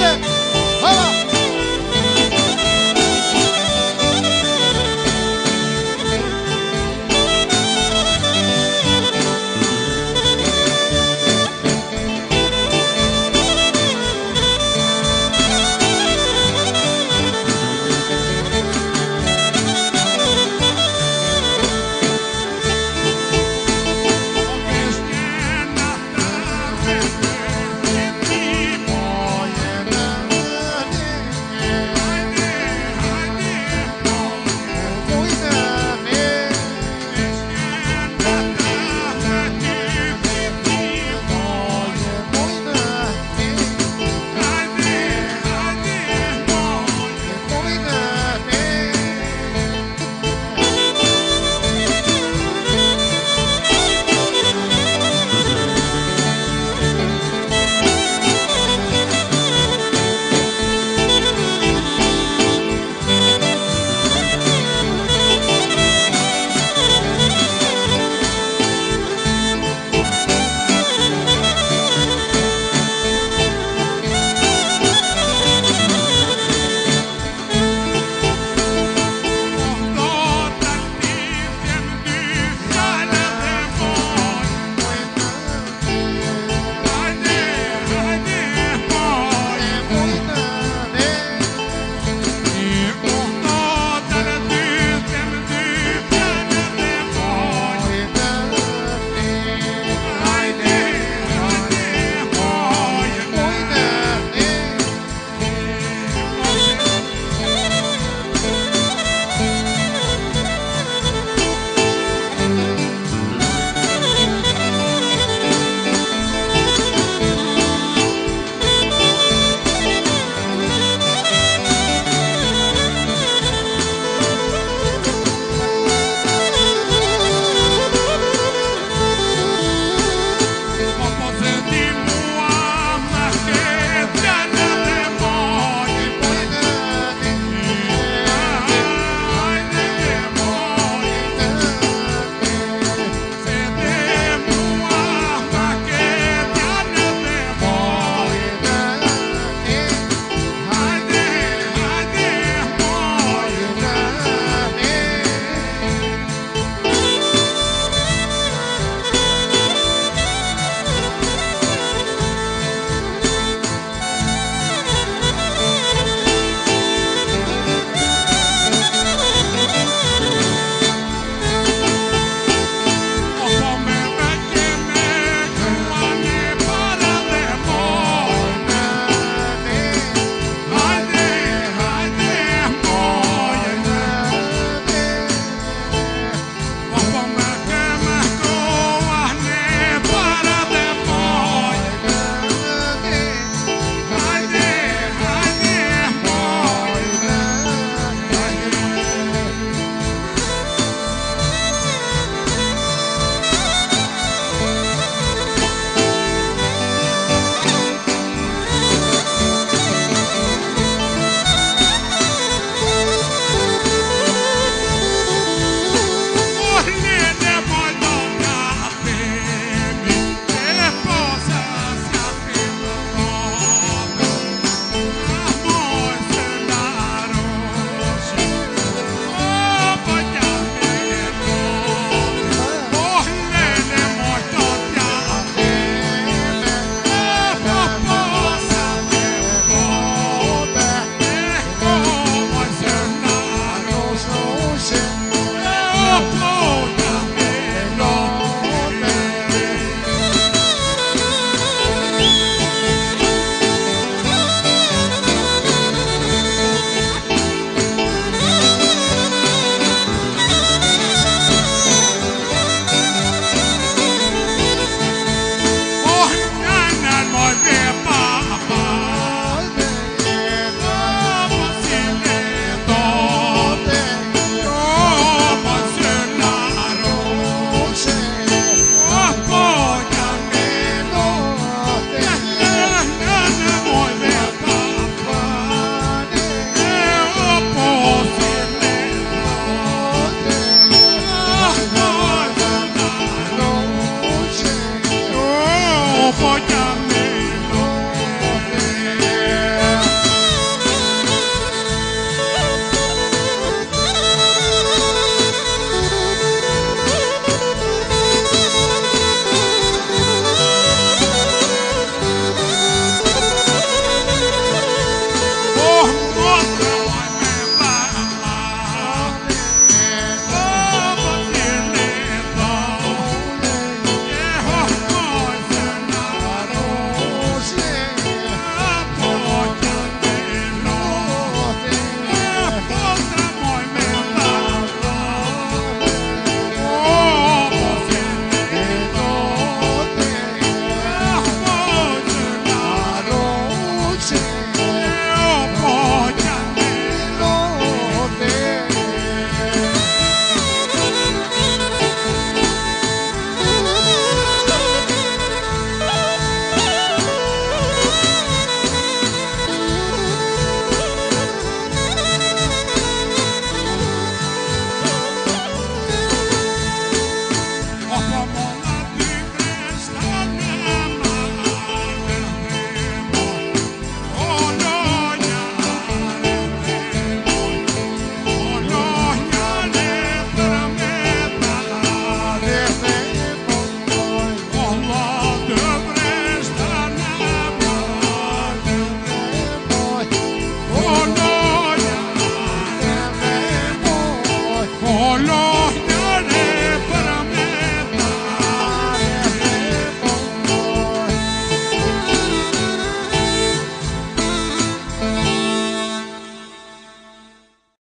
Yeah.